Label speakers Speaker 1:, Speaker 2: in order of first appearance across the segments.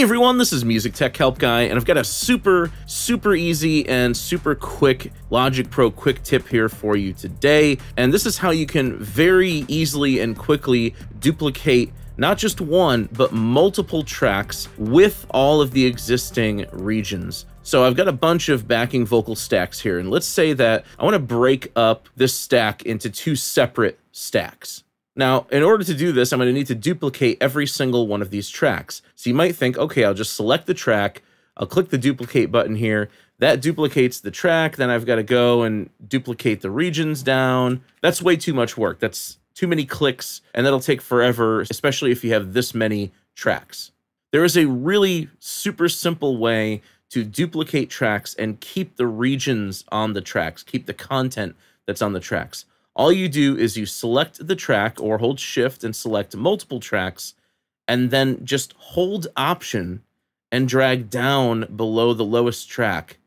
Speaker 1: Hey everyone, this is Music Tech Help Guy, and I've got a super, super easy and super quick Logic Pro quick tip here for you today. And this is how you can very easily and quickly duplicate not just one, but multiple tracks with all of the existing regions. So I've got a bunch of backing vocal stacks here, and let's say that I want to break up this stack into two separate stacks. Now, in order to do this, I'm going to need to duplicate every single one of these tracks. So you might think, okay, I'll just select the track, I'll click the duplicate button here, that duplicates the track, then I've got to go and duplicate the regions down. That's way too much work. That's too many clicks, and that'll take forever, especially if you have this many tracks. There is a really super simple way to duplicate tracks and keep the regions on the tracks, keep the content that's on the tracks. All you do is you select the track or hold shift and select multiple tracks and then just hold option and drag down below the lowest track.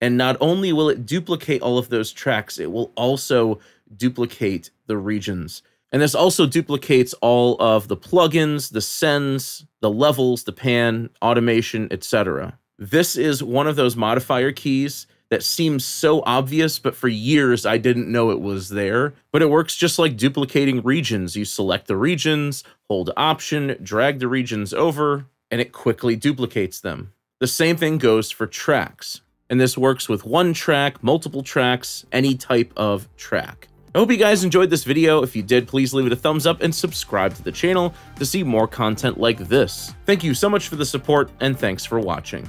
Speaker 1: And not only will it duplicate all of those tracks, it will also duplicate the regions. And this also duplicates all of the plugins, the sends, the levels, the pan, automation, etc. This is one of those modifier keys that seems so obvious, but for years I didn't know it was there. But it works just like duplicating regions. You select the regions, hold Option, drag the regions over, and it quickly duplicates them. The same thing goes for tracks. And this works with one track, multiple tracks, any type of track. I hope you guys enjoyed this video. If you did, please leave it a thumbs up and subscribe to the channel to see more content like this. Thank you so much for the support, and thanks for watching.